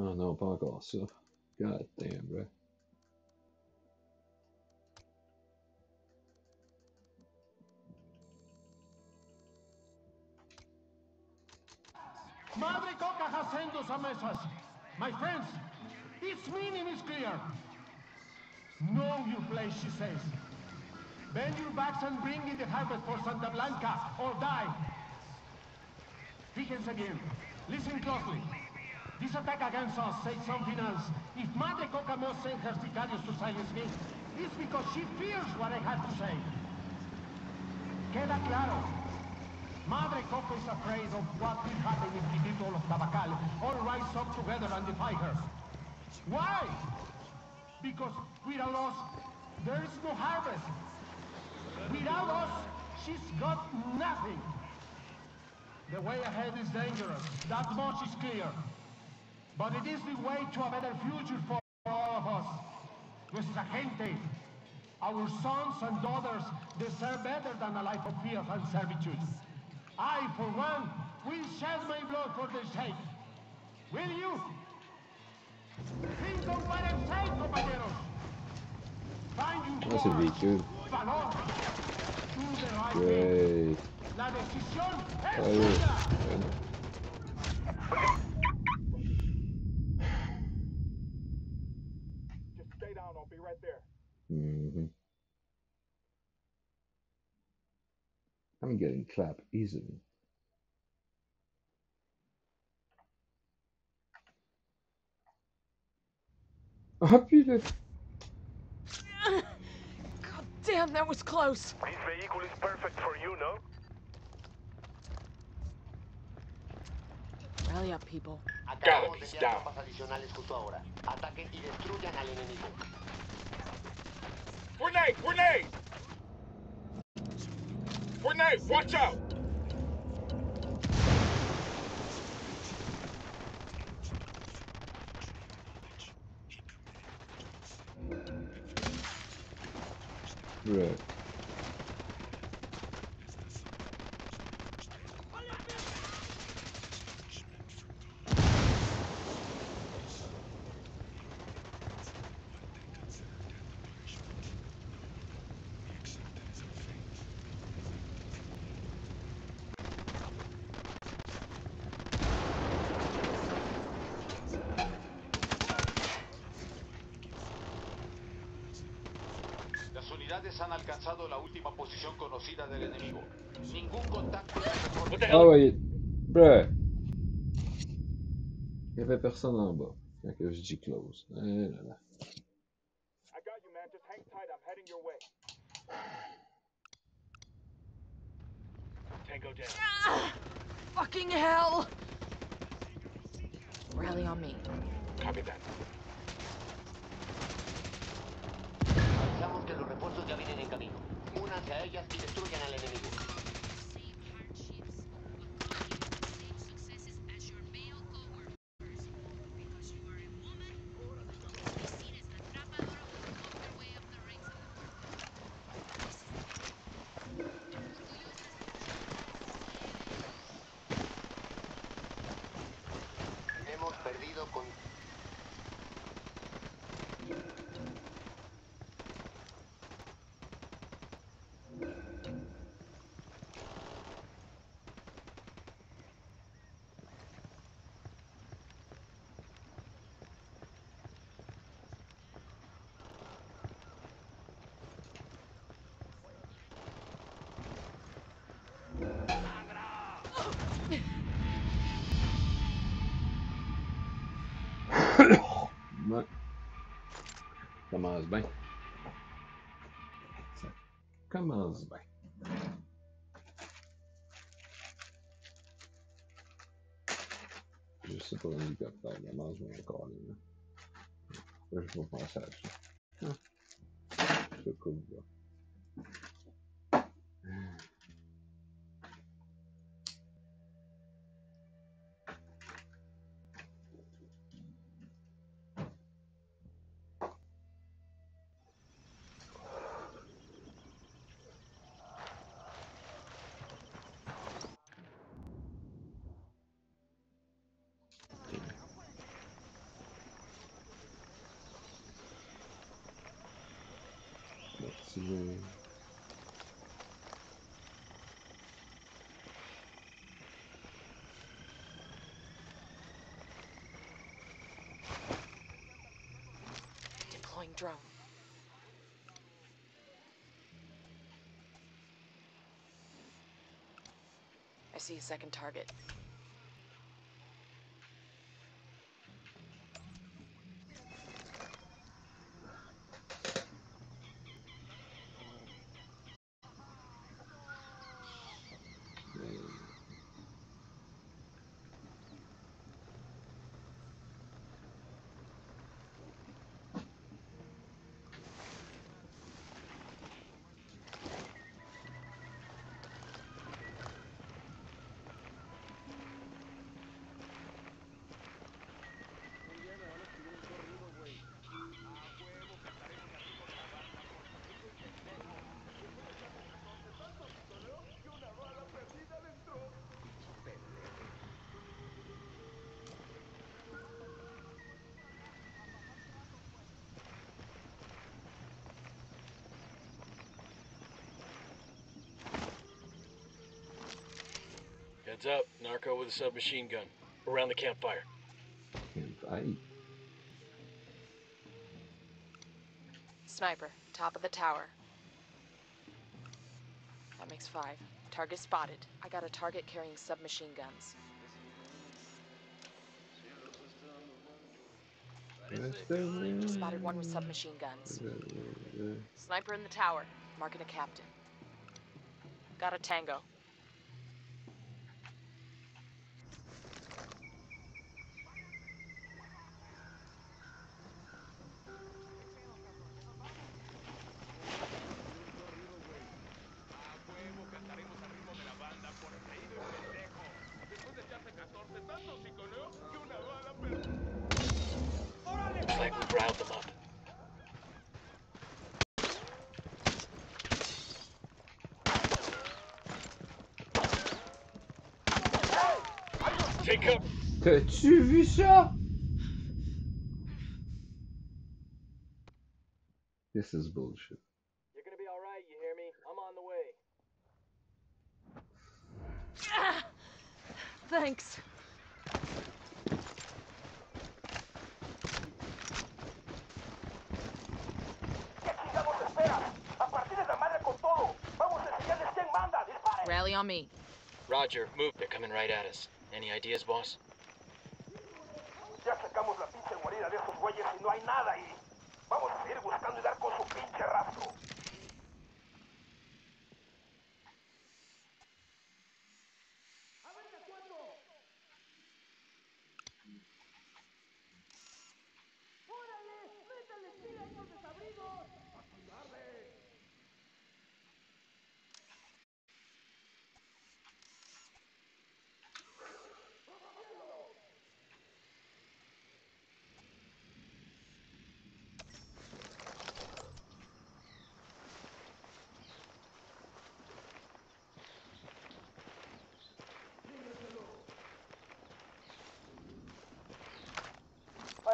Ah non, pas encore ça. God damn, bro. Madre Coca has sent us a message. My friends, its meaning is clear. Know your place, she says. Bend your backs and bring in the harvest for Santa Blanca, or die. Fíjense bien. Listen closely. This attack against us says something else. If Madre must send her sicarios to silence me, it's because she fears what I have to say. Queda claro. Madre Coca is afraid of what will happen if the people of Tabacal all rise up together and defy her. Why? Because without us, there is no harvest. Without us, she's got nothing. The way ahead is dangerous. That much is clear. But it is the way to a better future for all of us. Nuestra gente, our sons and daughters deserve better than a life of fear and servitude. I, for one, will shed my blood for their sake. Will you? Think of what I'm saying, compañeros. Find your That's a V2. valor. Do the right thing. Great. La decisión es Oh, suya. yeah. Just stay down. I'll be right there. hmm I'm getting clapped easily. Ah, putain! God damn, that was close. This vehicle is perfect for you, no? Rally up, people. Acabamos de enviar tropas adicionales justo ahora. Ataquen y destruyan al enemigo. Grenade! Grenade! Grenade! Watch out! Right. Posición conocida del enemigo. Ningún contacto de reporte. Ah ouais, bruh. Il y avait personne en bas quand que je dis close. Eh là là. Commence bien. Ça commence bien. Je sais pas l'hélicoptère, il commence bien encore là. Là, je vais see a second target. Heads up, narco with a submachine gun. Around the campfire. Can't. Sniper, top of the tower. That makes five. Target spotted. I got a target carrying submachine guns. Spotted one with submachine guns. Sniper in the tower, marking a captain. Got a tango. Looks like we've riled them up. Take cover. T'as-tu vu ça? This is bullshit. You're gonna be alright, you hear me? I'm on the way. Ah! Thanks. ¿Qué chingados esperas? A partir de la madre con todo. Vamos a enseñarles quién manda. Disparen. Rally on me. Roger, move. They're coming right at us. Any ideas, boss? No hay nada ahí.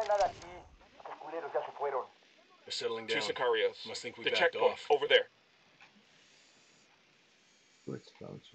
Hay nada aquí. Los culeros ya se fueron. They're settling down. Two down. Sicarios. Must think we the backed checkpoint off. over there. Let's bounce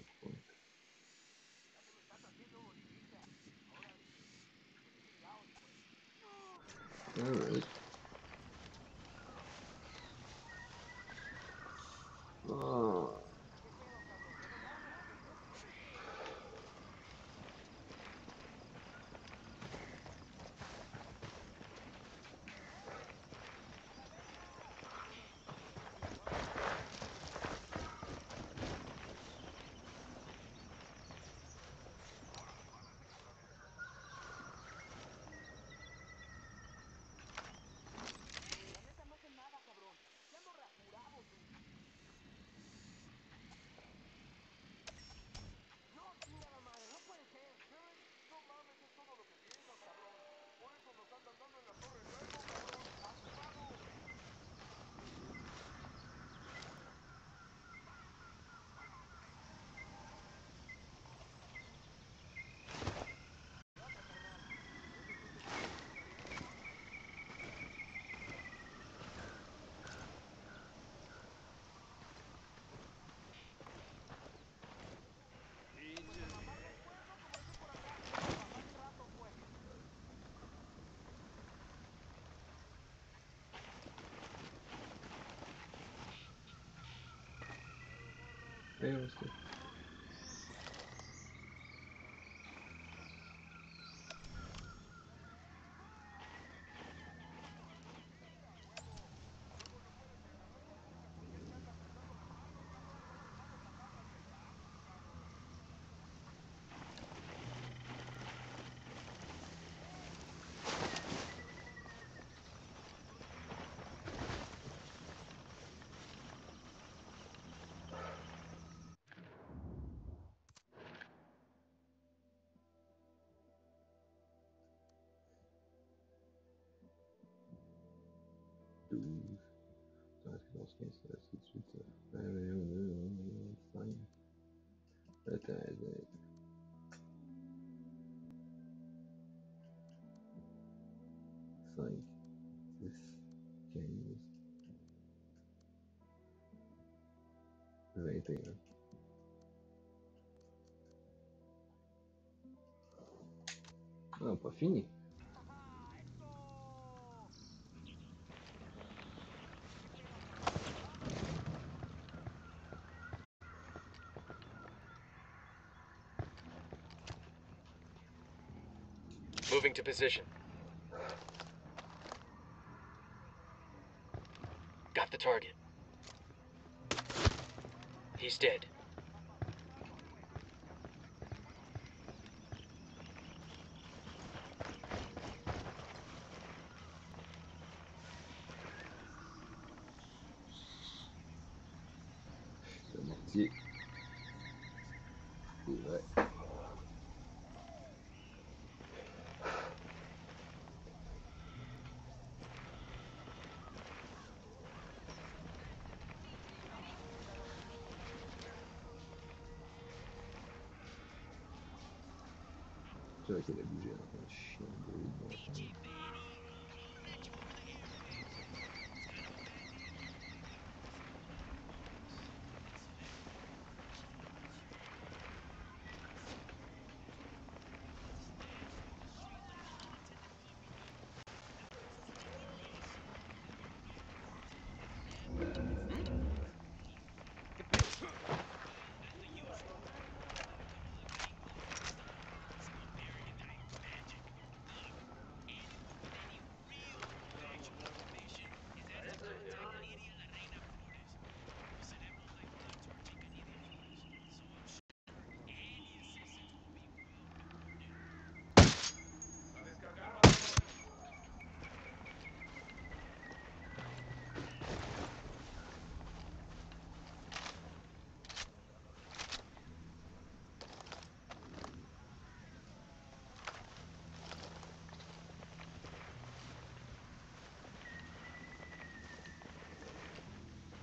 realistic 12, 13, 14, 15, 16, 17, 18, 20, 21, pas fini. Moving to position. Got the target. He's dead. le mortier c'est vrai C'est vrai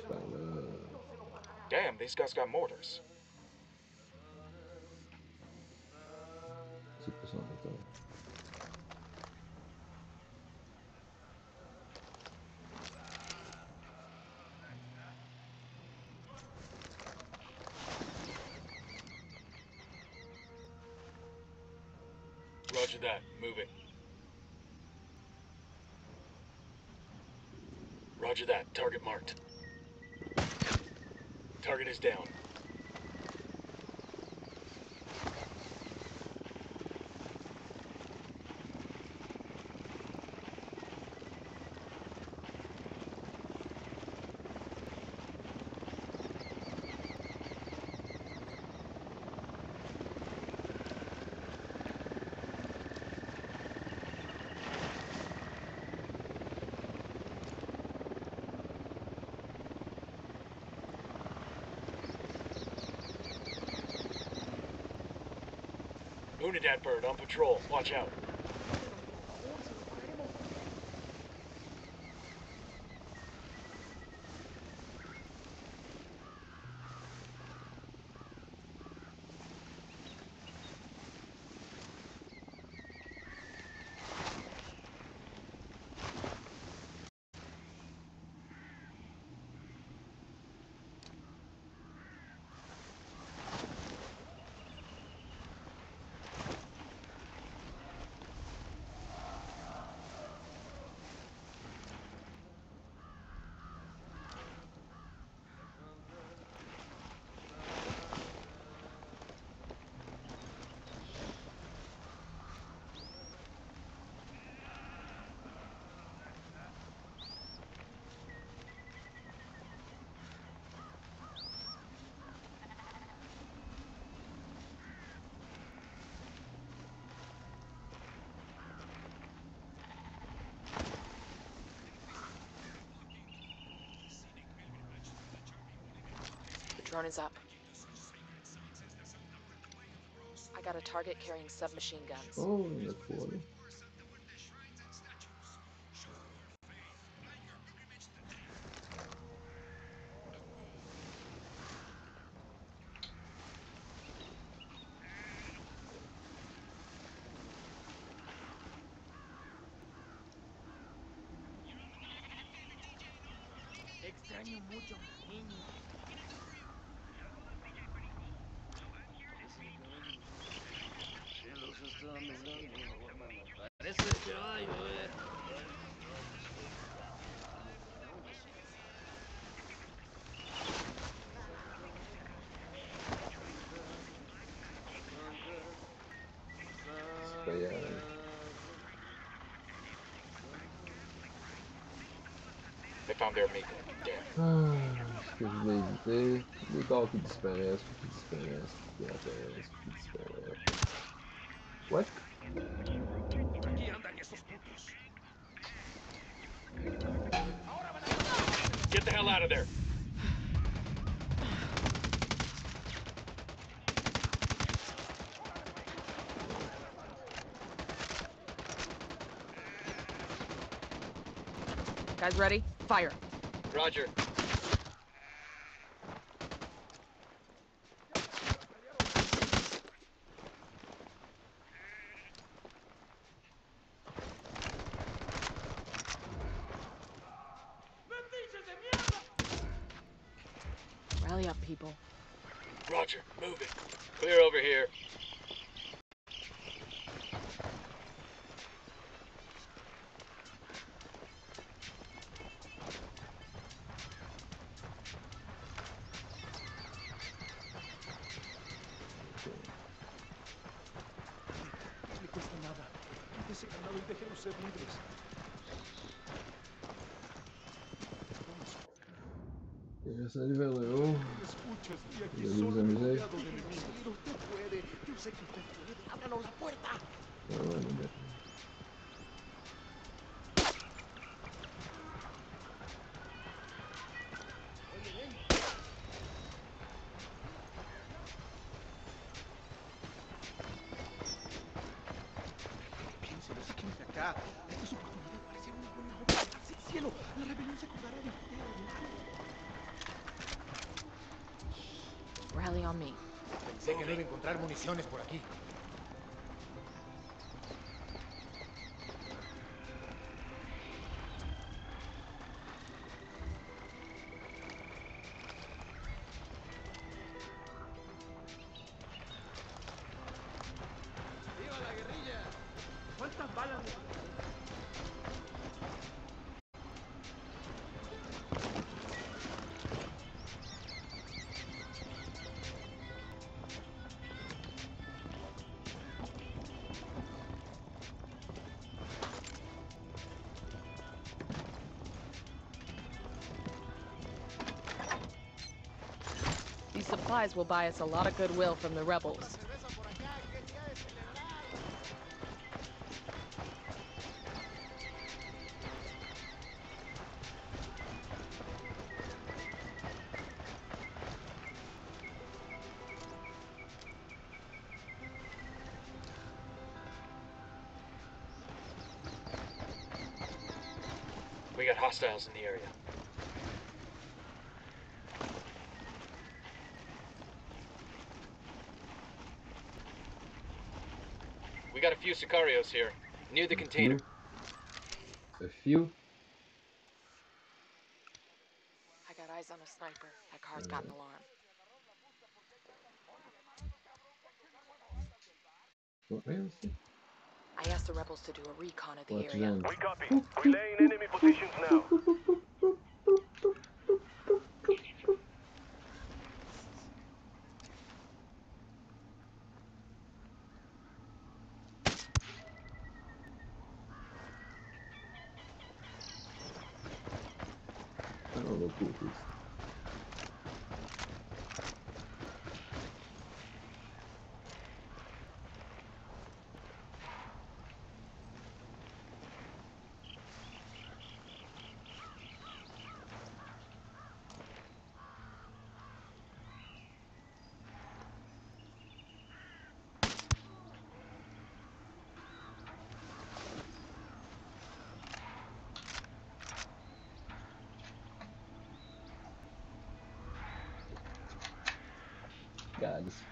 par. Damn, these guys got mortars. Roger that. Target marked. Target is down. Unidad bird on patrol. Watch out. Drone is up. I got a target carrying submachine guns. Oh, They found their amigo. Damn. Excuse me, dizer, legal o que desparece, o que desparece, o que desparece, o que desparece. What? Aquí andan esos putos. Get the hell out of there. Guys ready? Fire. Roger. Acá. Esta es su oportunidad para hacer una buena obra. ¡Sí, cielo! La rebelión se acordará de usted. Rally on me. Sé que debe encontrar municiones por aquí. These supplies will buy us a lot of goodwill from the rebels. We got hostiles in the area. We got a few Sicarios here, near the container. A few. I got eyes on a sniper. That car's got an mm. alarm. What else? I asked the rebels to do a recon of the What's area. them? We copy. Foda-se.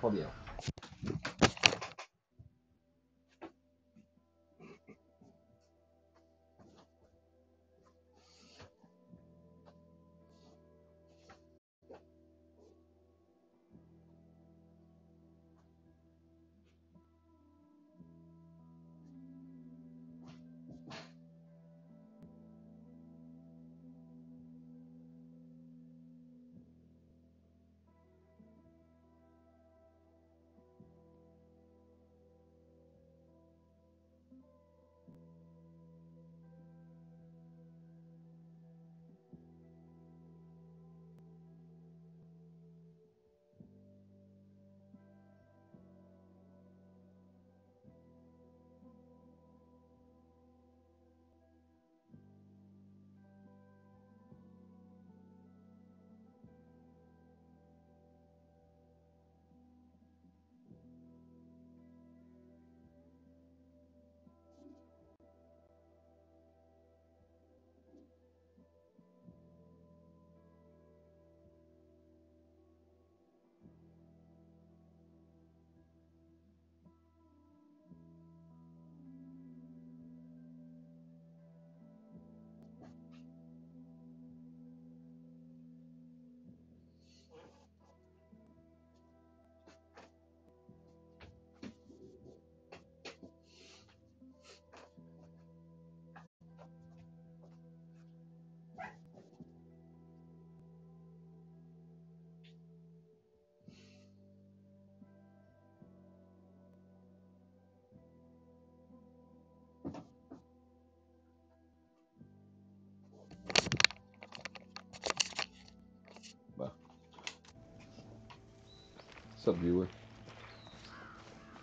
Fabiano.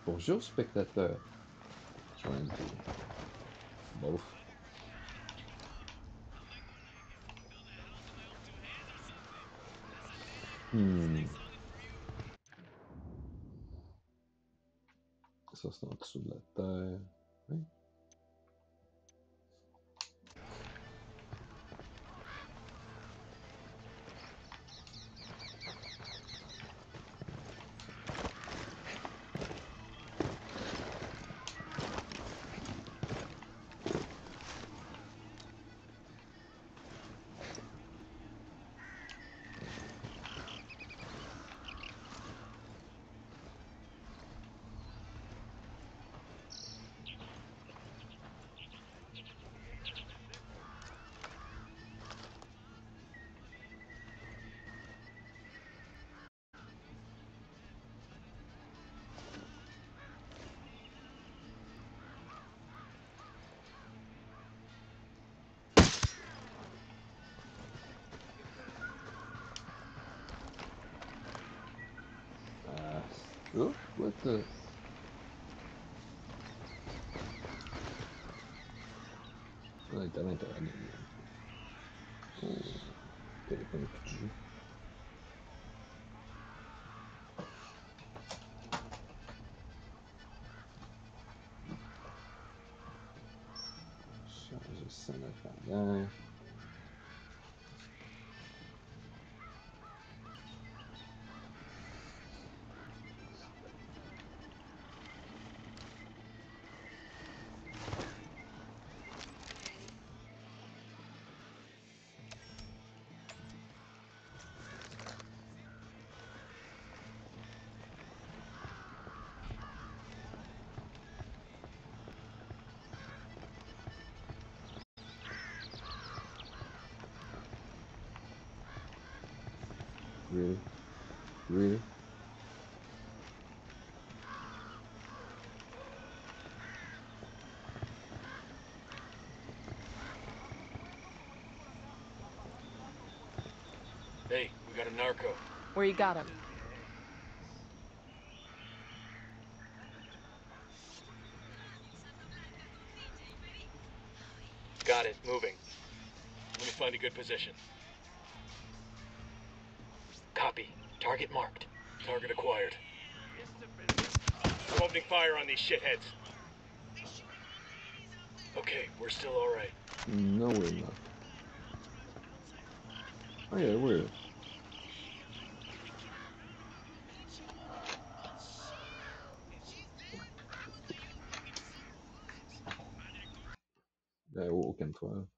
Bonjour, spectateur. Hmm. Ça, c'est en la terre. Charge cena apagar. Really? Really? Hey, we got a narco. Where you got him? Got it, moving. Let me find a good position. Target marked. Target acquired. I'm opening fire on these shitheads. Okay, we're still alright. No, we're not. Oh yeah, we're... Yeah, can campfire.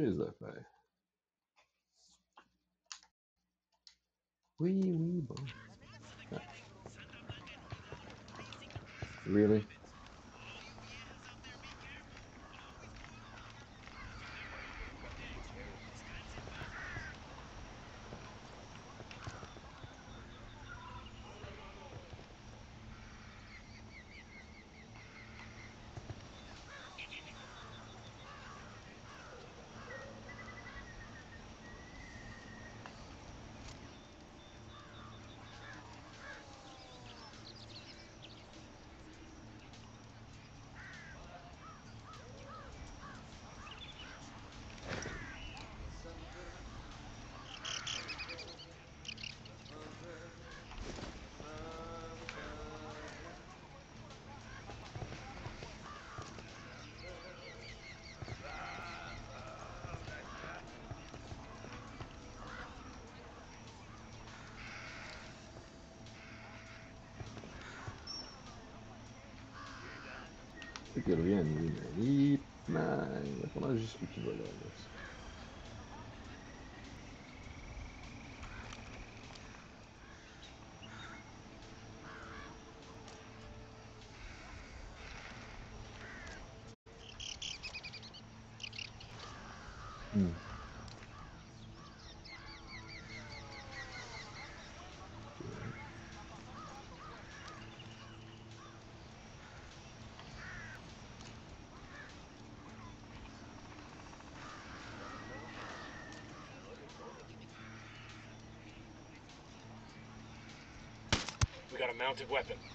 12. Cheers, that guy. Wee wee. Ah. Really? C'est que rien, il va falloir juste que tu vas là. Mounted weapon.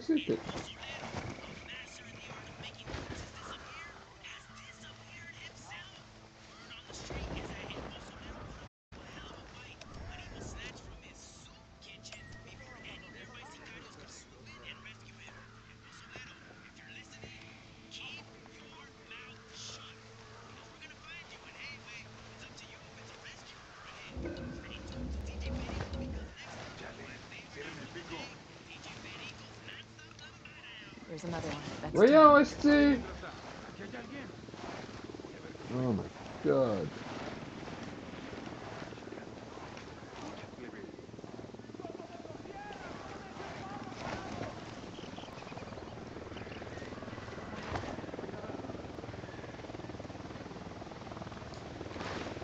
Que que another one. That's Well, ten. yo, I see. Oh my god.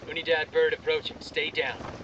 Unidad bird approaching. Stay down.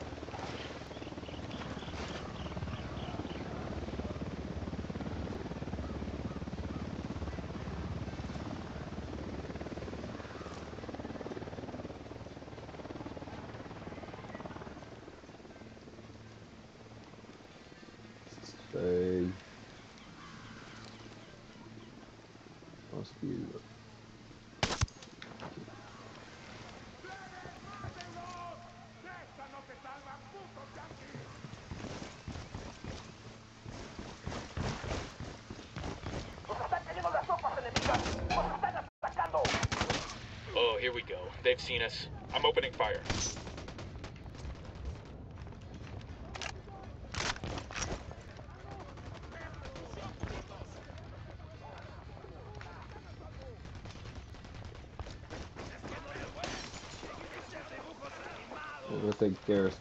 Seen us. I'm opening fire. Eu vou ter que ter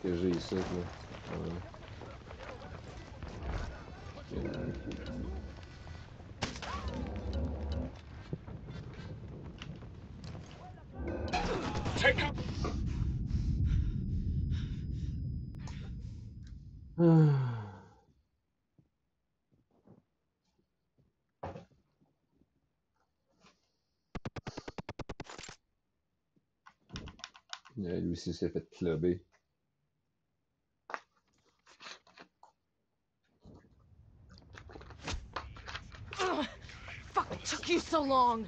Celui-ci s'est fait clubber. Fuck, it took you so long.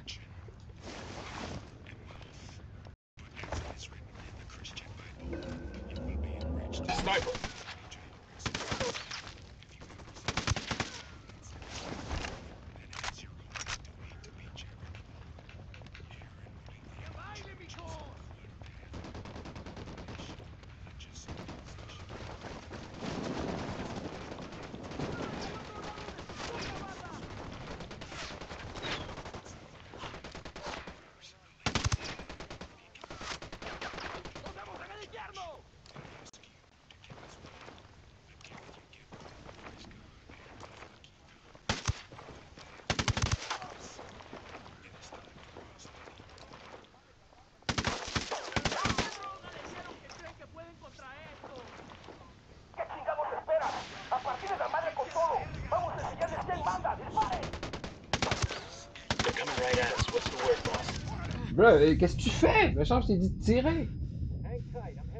Bro, qu'est-ce que tu fais? Mais genre, je t'ai dit de tirer!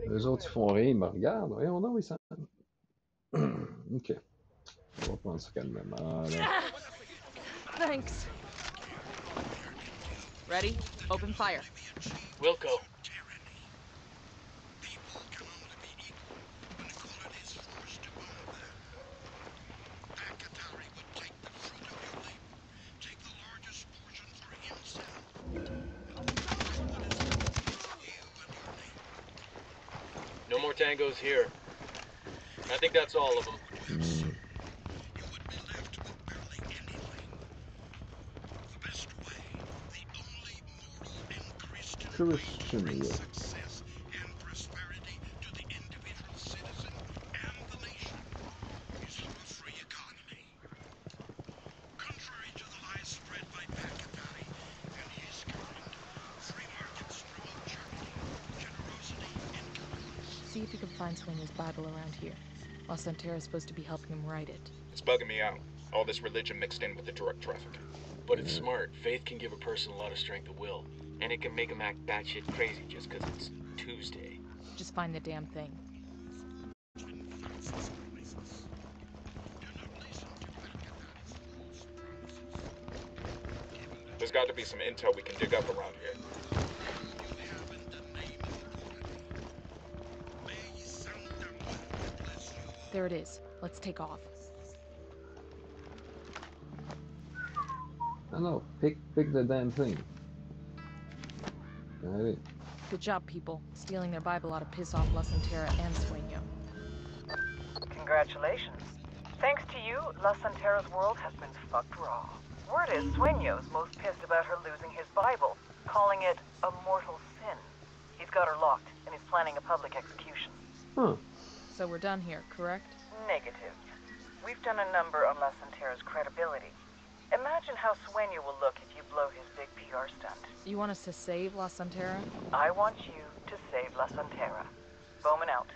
Les autres, ils font rien, ils me regardent. Voyons donc, ils s'en... ok. On va prendre ça calmement, là. Thanks. Ready? Open fire. Wilco. No more here. I think that's all of them. Christian Will. See if you can find Bible around here. La Santera is supposed to be helping him write it. It's bugging me out. All this religion mixed in with the drug traffic. But it's smart. Faith can give a person a lot of strength of will. And it can make them act batshit crazy just 'cause it's Tuesday. Just find the damn thing. There's got to be some intel we can dig up around here. There it is. Let's take off. I know. Pick pick the damn thing. Alright. Good job, people. Stealing their Bible ought to piss off La Santera and Sueño. Congratulations. Thanks to you, La Santera's world has been fucked raw. Word is Sueño's most pissed about her losing his Bible, calling it a mortal sin. He's got her locked, and he's planning a public execution. Huh. So we're done here, correct? Negative. We've done a number on La Santera's credibility. Imagine how Sueño will look if you blow his big PR stunt. You want us to save La Santera? I want you to save La Santera. Bowman out.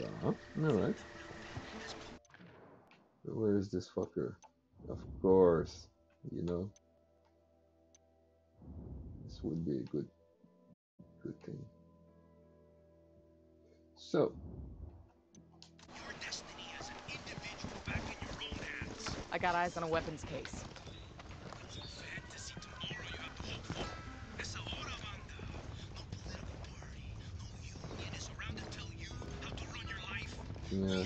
Uh-huh. Alright. Where is this fucker? Of course. You know. This would be a good good thing. So I got eyes on a weapons case. yeah.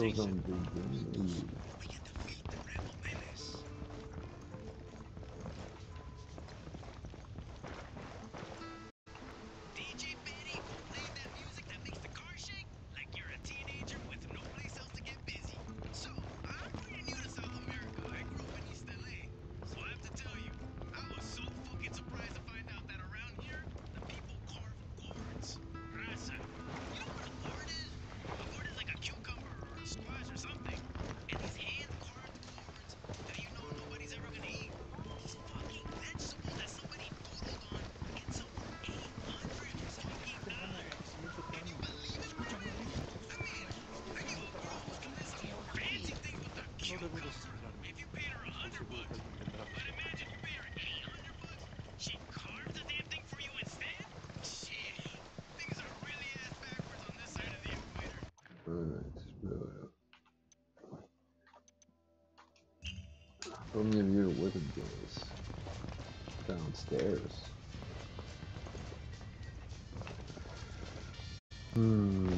Bel et bien quelque chose dans le How many of you are with? Downstairs. Hmm.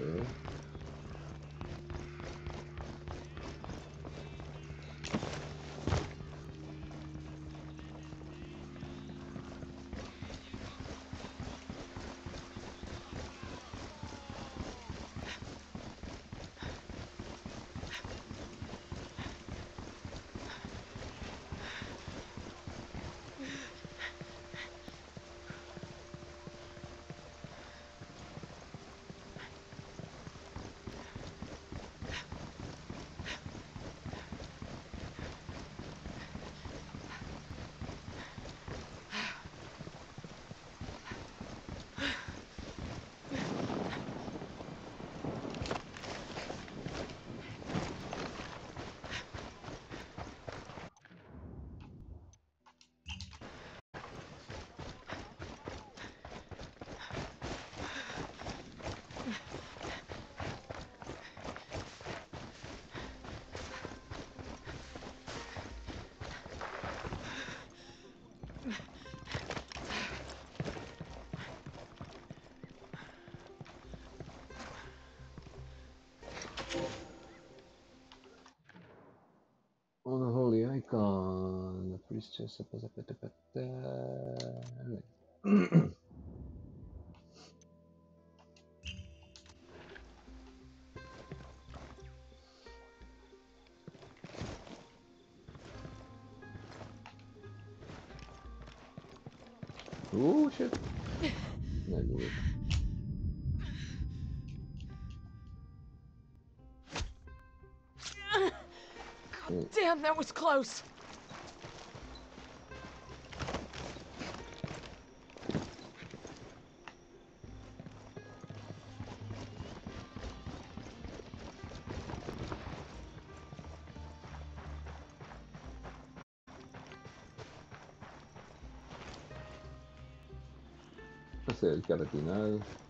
Okay. Icon. The just Alright. Oh shit. Damn, that was close. Ese es el cardinal. This guy's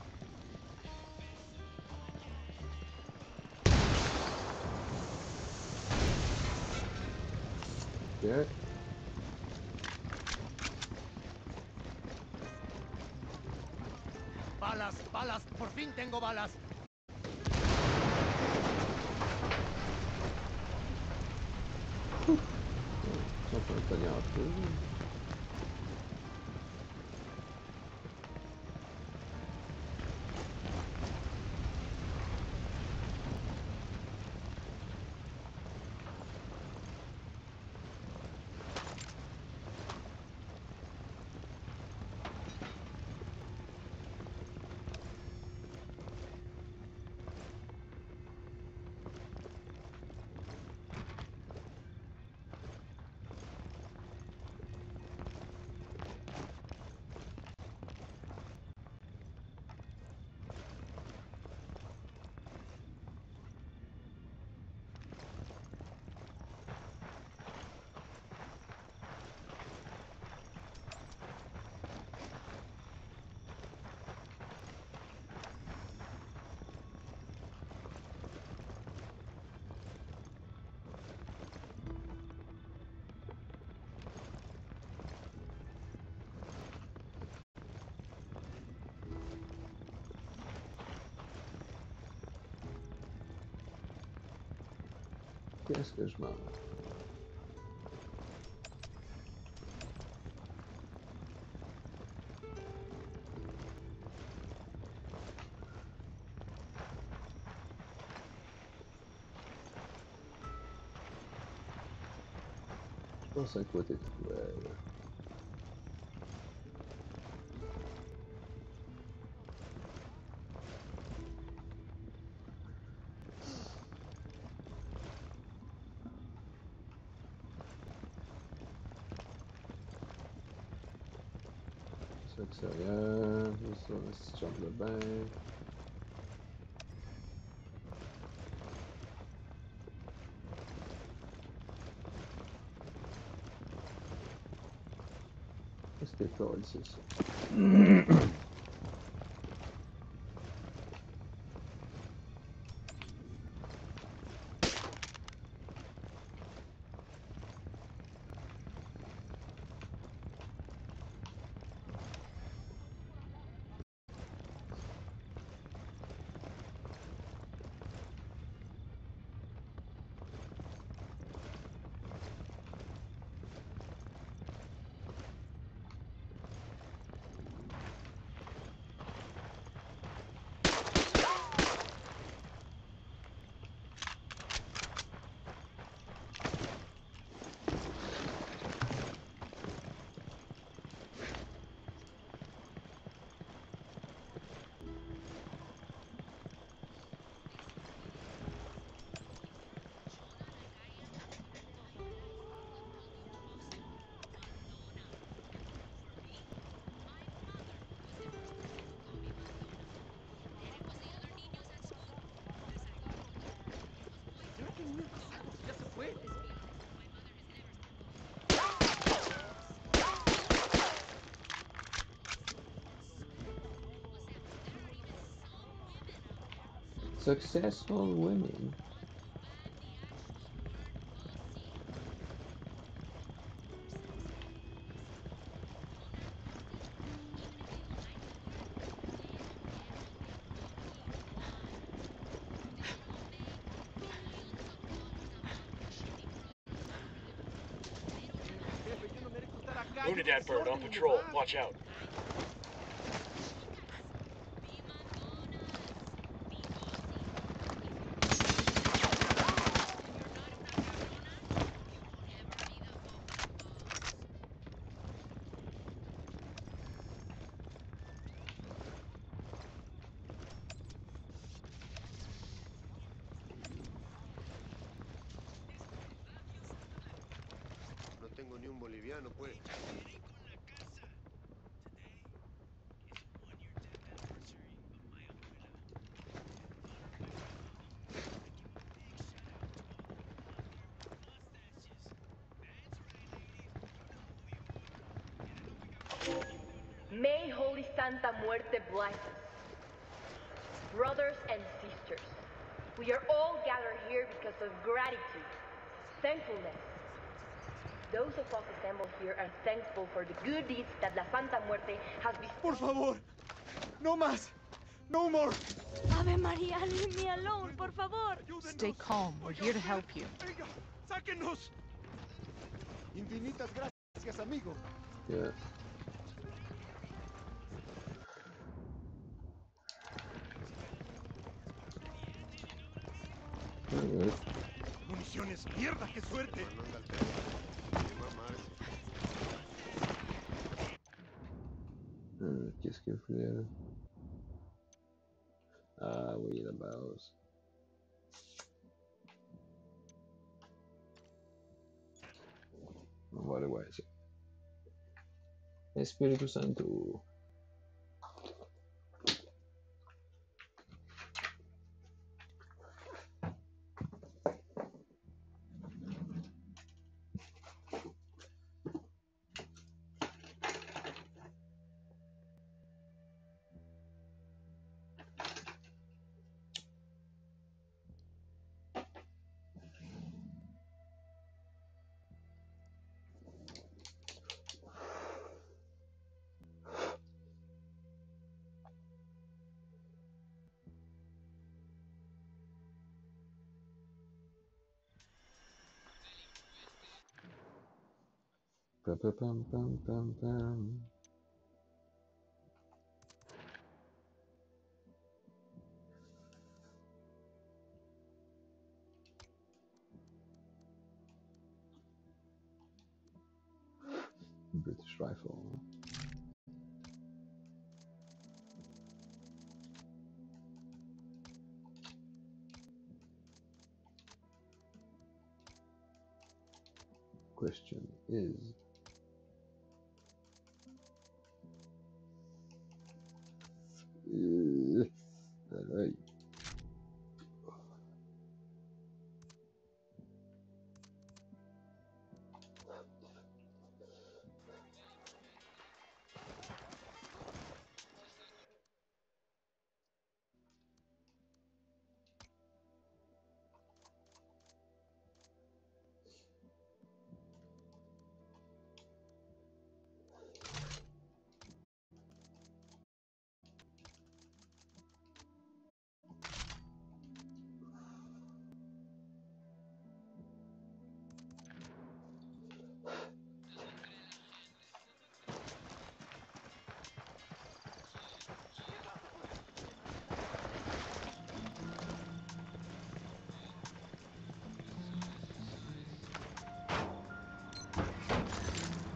Qu'est-ce que je mange? Je pense à côté de toi. Ça, si tu le bain. Qu'est-ce que t'es cool, c'est Successful women. Unidad bird on patrol. Watch out. No tengo ni un boliviano, pues. May Holy Santa Muerte bless us. Brothers and sisters, we are all gathered here because of gratitude, thankfulness. Those of us assembled here are thankful for the good deeds that La Santa Muerte has bestowed. Por favor, no más. No more. Ave María, leave me alone, por favor. Stay calm. We're here to help you. Venga, sáquenos. Infinitas gracias, amigo. Yeah. mierda, qué suerte. Ah, Aquí es que fliera. Ah, voy a ir a Baos. Vale, guay. Espíritu Santo. Pum, pum, pum, pum. British rifle. Question is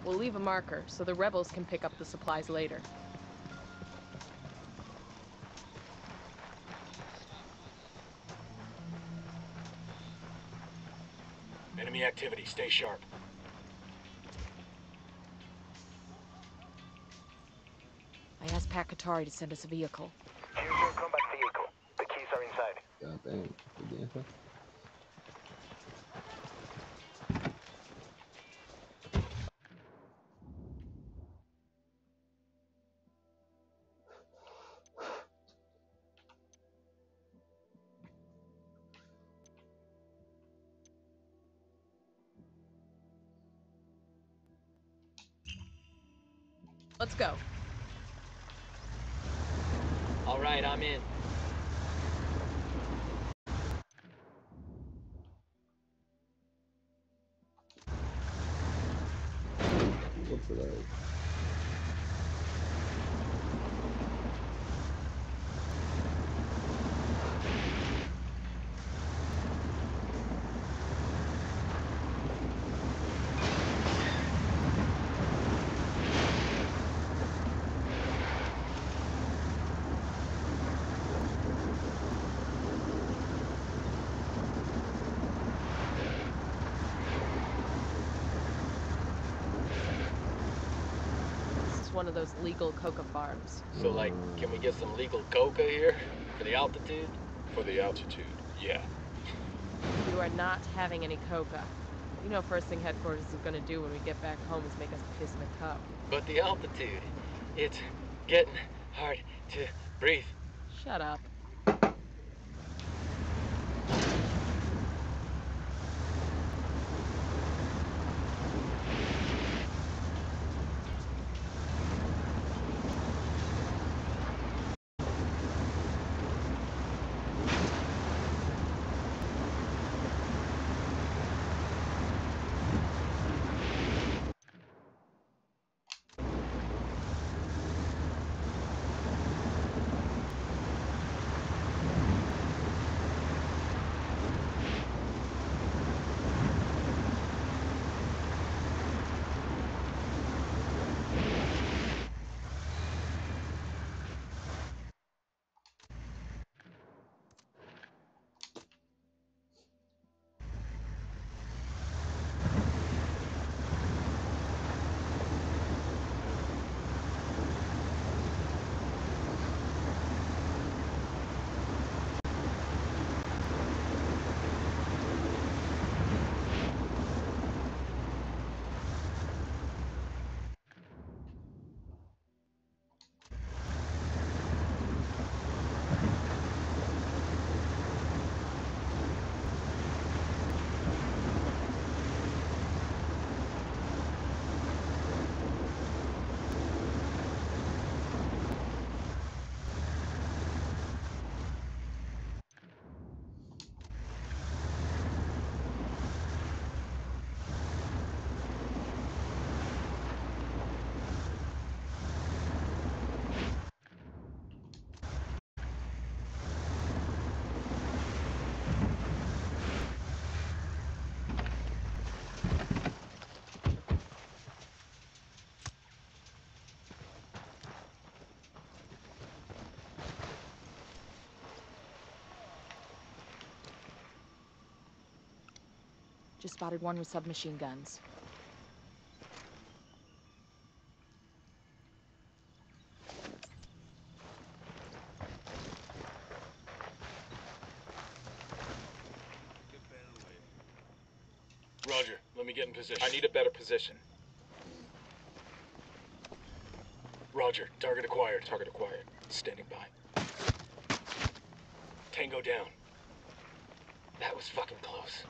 We'll leave a marker so the rebels can pick up the supplies later. Enemy activity. Stay sharp. I asked Pac Katari to send us a vehicle. Here's your combat vehicle. The keys are inside. God damn. Again, one of those legal coca farms. So, like, can we get some legal coca here for the altitude? For the altitude, yeah. You are not having any coca. You know first thing headquarters is gonna do when we get back home is make us piss in a cup. But the altitude, it's getting hard to breathe. Shut up. Just spotted one with submachine guns. Roger, let me get in position. I need a better position. Roger, target acquired. Target acquired. Standing by. Tango down. That was fucking close.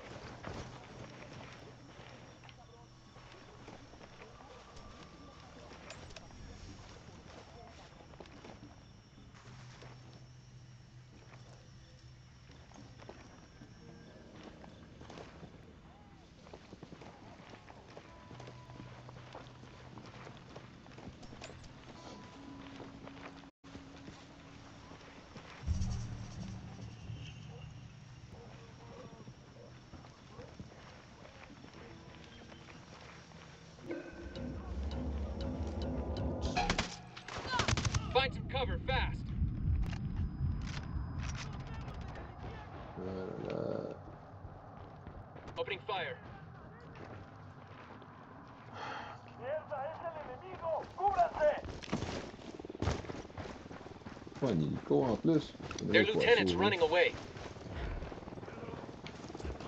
Hélico en plus. Their lieutenant's running away.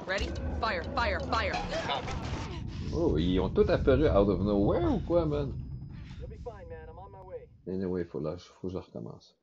Ready? Fire, fire, fire. Copy. Oh, ils ont tous apparu out of nowhere ou quoi, man? You'll be fine, man. I'm on my way. Anyway, faut, là, faut que je recommence.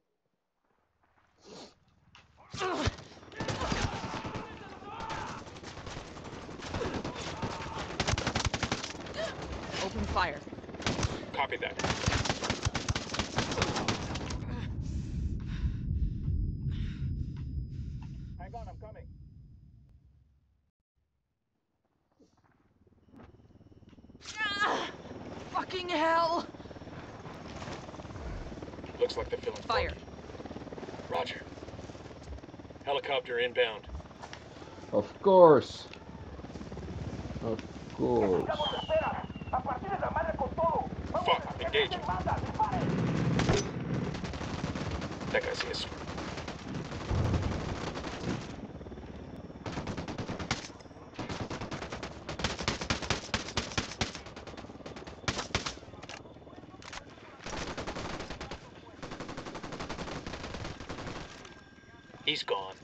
He's gone.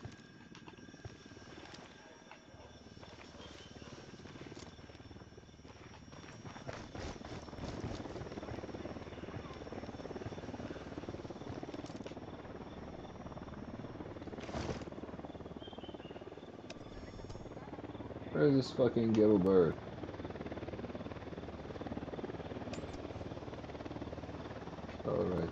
Where's this fucking ghetto bird? Alright.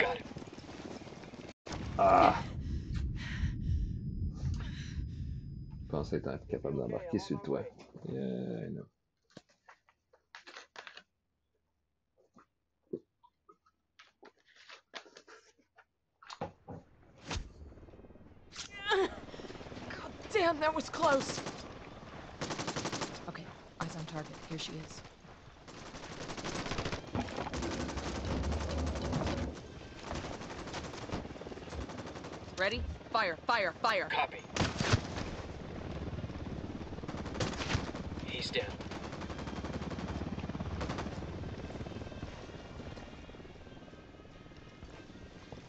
Got it. Ah! Je pensais être capable d'embarquer sur le toit. Yeah, I know. God damn, that was close. Okay, eyes on target. Here she is. Ready? Fire, fire, fire. Copy. He's down.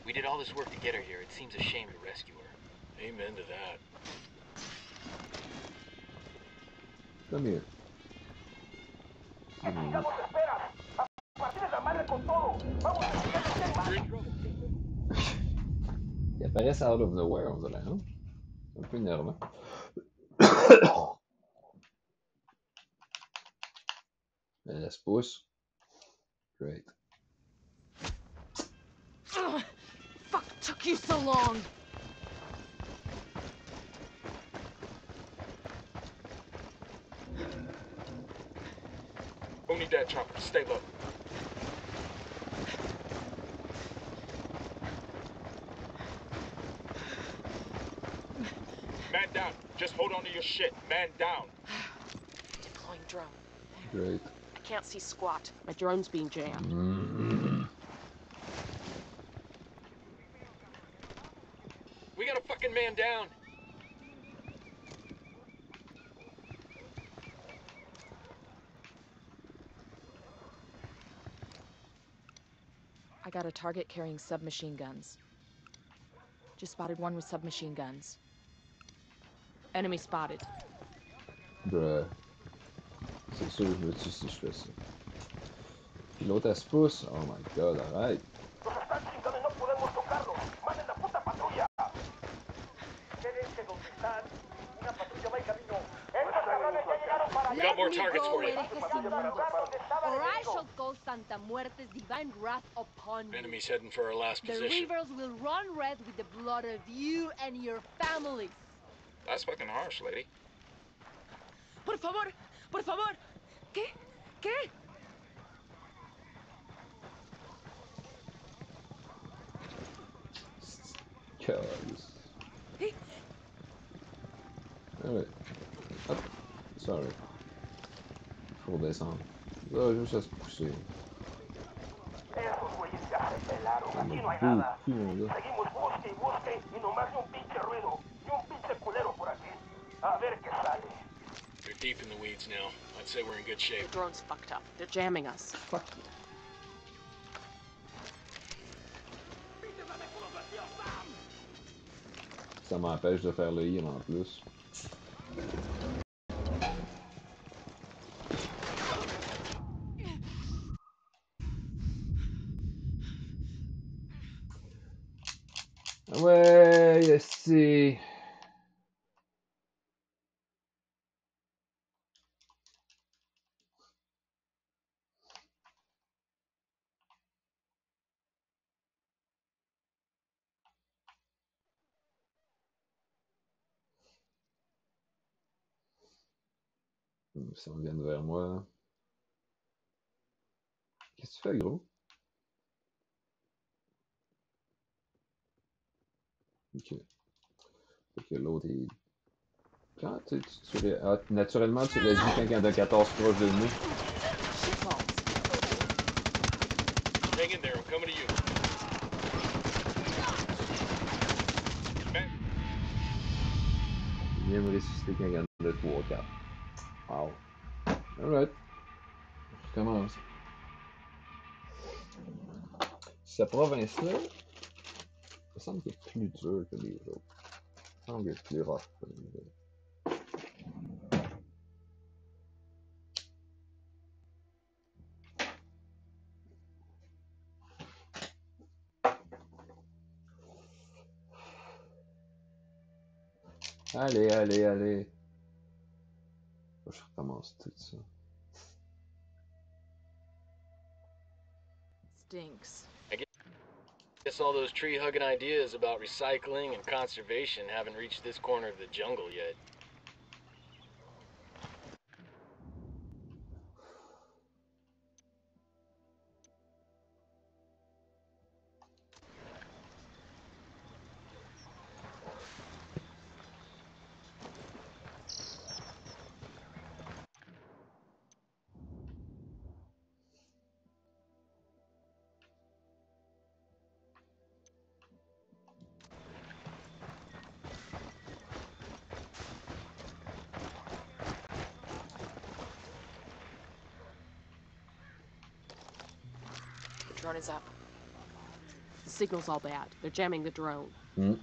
We did all this work to get her here. It seems a shame to rescue her. Amen to that. Come here. ¡Necesitamos esperas! ¡A partir de la madre con todo! ¡Vamos a enseñarles quién manda! Ils apparaissent out of nowhere, on dirait, hein? C'est un peu énervant. Elle se pousse. Man down. Just hold on to your shit. Man down. Deploying drone. Great. I can't see squat. My drone's being jammed. Mm. We got a fucking man down. I got a target carrying submachine guns. Just spotted one with submachine guns. Enemy spotted. Bruh. C'est sûr, je me tue si je fais ça. Puis l'autre, elle se pousse. Oh my god, arrête. Nos están chingando y no podemos tocarlos. ¡Manden la puta patrulla! Quédense donde están. Una patrulla va en camino. Estos cabrones ya llegaron para We got more targets for you. Or I shall call Santa Muerte's divine wrath upon you. Enemy's heading for our last position. The position. rivers will run red with the blood of you and your families. That's fucking harsh, lady. Por favor, por favor. ¿Qué? ¿Qué? Cause. ¿Eh? Alright. Ah, Hop. Sorry. Faut this on. juste à se pousser. Esos güeyes se pelaron. Aquí no hay nada. beaucoup, mon gars. Seguimos busque y busque y nomás ni un pinche ruido. Ni un pinche culero por aquí. A ver qué sale. They're deep in the weeds now. I'd say we're in good shape. The drone's fucked up. They're jamming us. Fuck you. Ça m'empêche de faire le heal en plus. S'en viennent vers moi. Qu'est-ce que tu fais, gros? Ok. Fait que l'autre est. Quand tu, tu, tu ah, naturellement, tu réagis quand il y en a 14 proches de nous. Hang in there. I'm coming to you. Il vient me ressusciter quand il y en a 3 ou 4. Wow. Alright. Je commence. Cette province-là, ça semble qu'elle est plus dure que les autres. Ça semble qu'elle est plus rough que les autres. Allez, allez, allez. Faut que Je recommence tout ça. Stinks. Guess all those tree hugging ideas about recycling and conservation haven't reached this corner of the jungle yet. Signal's all bad. They're jamming the drone. Hmm.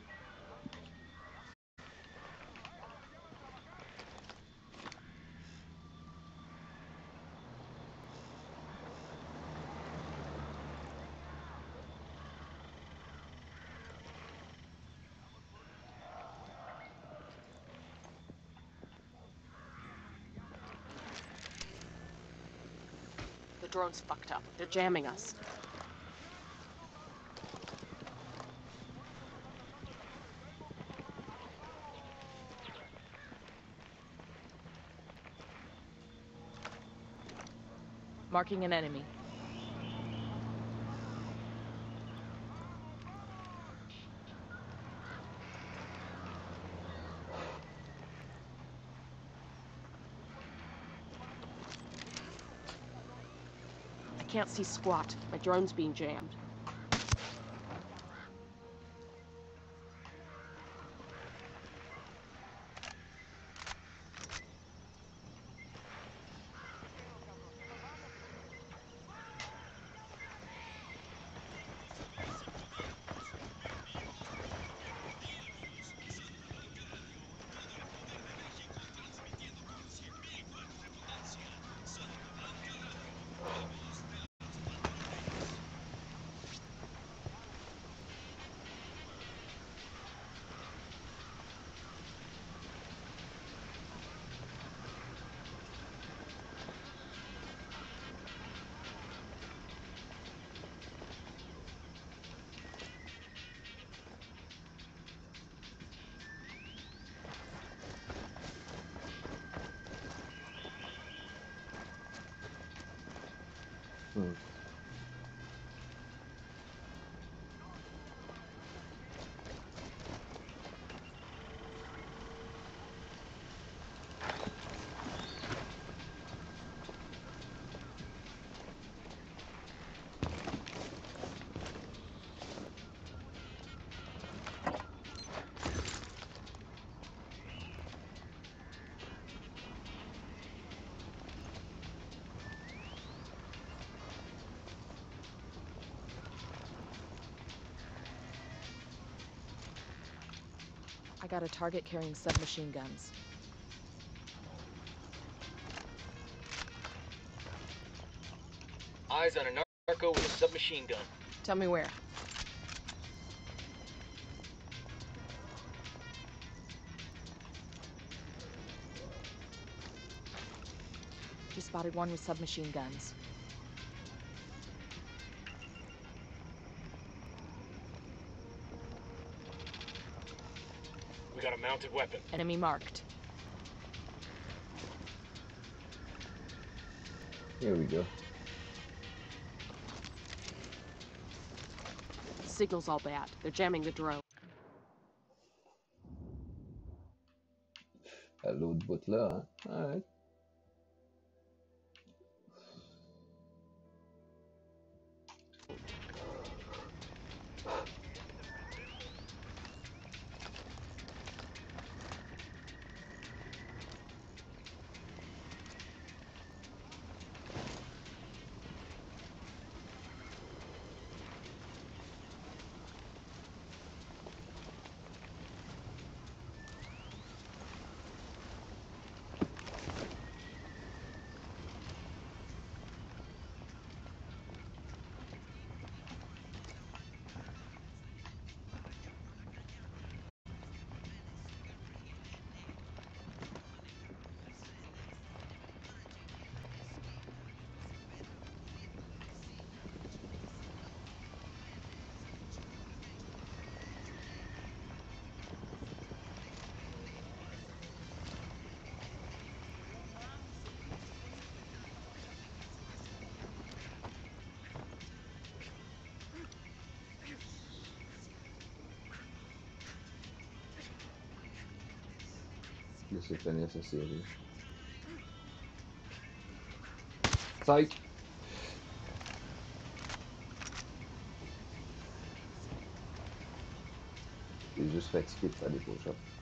The drone's fucked up. They're jamming us. Marking an enemy. I can't see squat. My drone's being jammed. I got a target carrying submachine guns. Eyes on a narco with a submachine gun. Tell me where. Just spotted one with submachine guns. Enemy marked. Here we go. Signal's all bad. They're jamming the drone. L'autre bout? Alright. Je sais connais cette série. Psych! J'ai juste fatigué de faire des push-ups.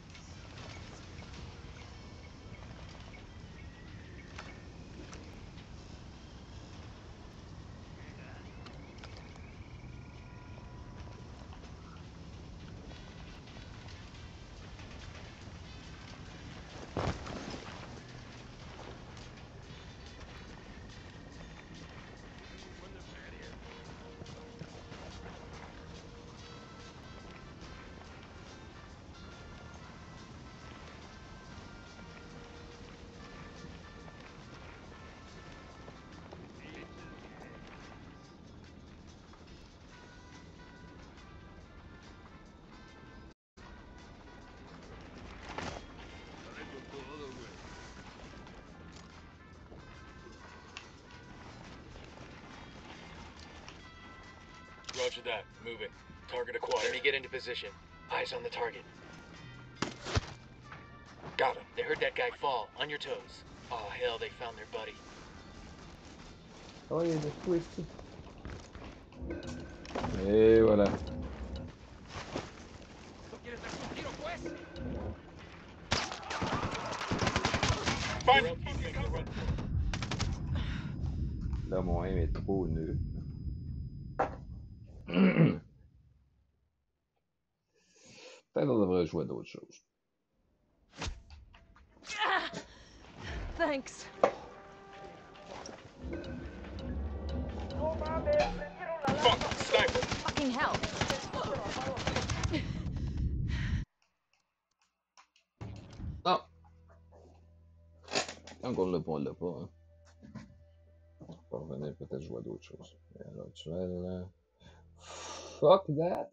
Position. Eyes on the target. Got him. They heard that guy fall. On your toes. Oh, hell, they found their buddy. Oh, il y a des trous ici. Et voilà. Pas, on l'a pas. On va revenir peut-être jouer à d'autres choses. Mais à l'heure Fuck that!